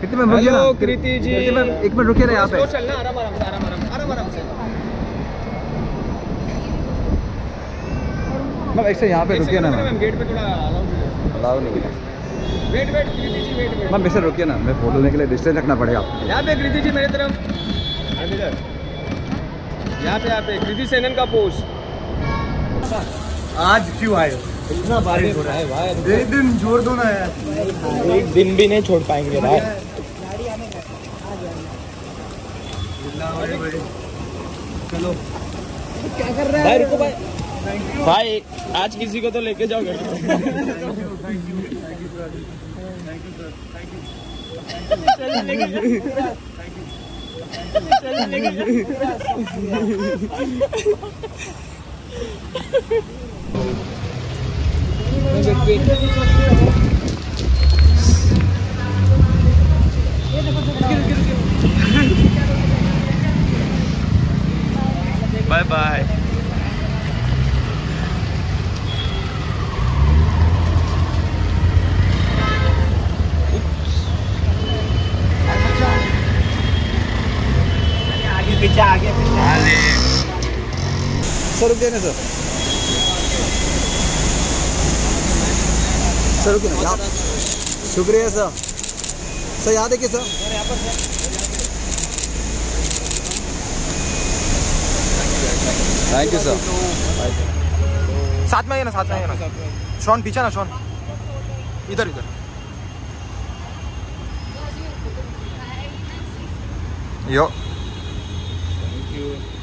कृति ma'am रुकिए ना? कृति जी कृति ma'am एक मिनट रुकिए ना यहाँ पे। स्लो चलना आराम आराम से आराम आराम आराम आराम से। मैम एक से यहाँ पे रुकिए ना मैम। गेट पे थोड़ा अलाउ अलाउ नहीं है। Wait wait Kriti ji wait wait ma'am इसे रुकिए ना मैं फ़ोटो लेने के लिए डिस्टेंस रखना पड़ेगा यहाँ पे कृति जी मेरे तरफ़। यहाँ पे यहाँ पे कृति सेनन का पोस्ट आज क्यों आए हो? इतना बारिश हो रहा है भाई। एक दिन जोड़ दो ना यार। एक दिन भी नहीं छोड़ पाएँगे भाई। चलो। भाई रुको भाई। भाई आज किसी को तो लेके जाओ घर बाय आगे आगे पीछे सर, रुकिए ना, सर। सर रुकिए शुक्रिया, सर। सर, यहाँ देखिए, सर। थैंक यू सर साथ में आइए ना, साथ में आइए ना। शॉन, पीछे ना शॉन। इधर इधर। यो। Thank you.